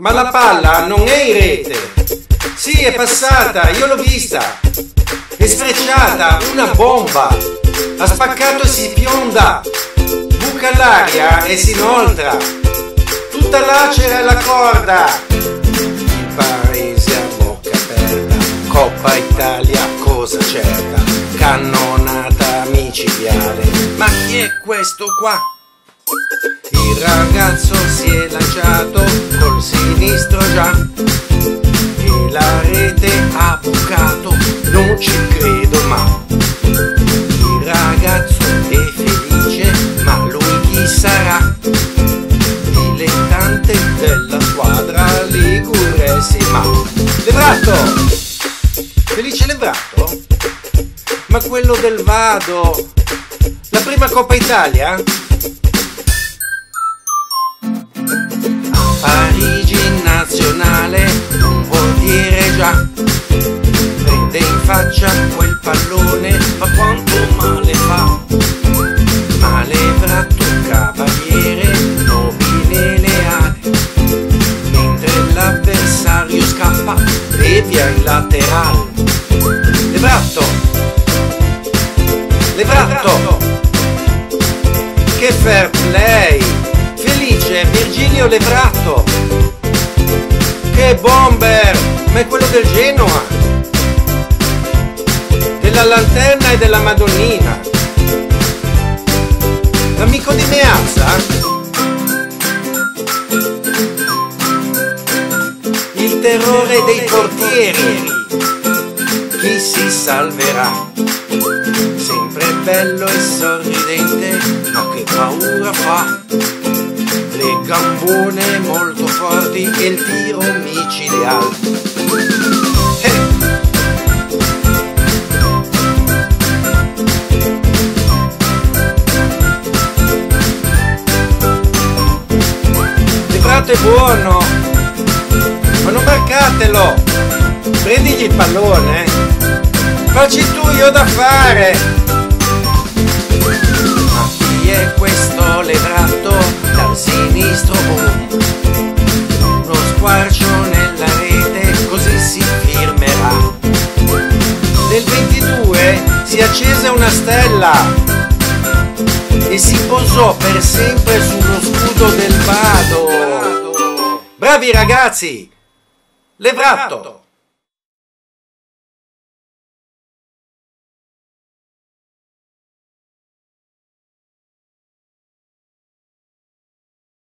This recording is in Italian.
Ma la palla non è in rete. Sì, è passata, io l'ho vista. È sfrecciata, una bomba. Ha spaccato e si fionda. Buca l'aria e si inoltra. Tutta lacera è la corda. Il paese a bocca aperta. Coppa Italia, cosa certa. Cannonata micidiale. Ma chi è questo qua? Il ci credo ma il ragazzo è felice, ma lui chi sarà? Dilettante della squadra Liguressima. Levrato! Felice Levrato? Ma quello del Vado? La prima Coppa Italia? Devia in laterale Levratto Levratto che fair play. Felice Virgilio Levratto che bomber. Ma è quello del Genoa. Della lanterna e della Madonnina il terrore dei portieri chi si salverà sempre bello e sorridente ma che paura fa le gambone molto forti e il tiro micidiale. Eh. Buono, ma non marcatelo, prendigli il pallone, facci tu io da fare. Ma chi è questo levrato dal sinistro? Uno squarcio nella rete così si firmerà. Nel 22 si accese una stella e si posò per sempre sullo scudo del Vado. Bravi ragazzi! Levrato.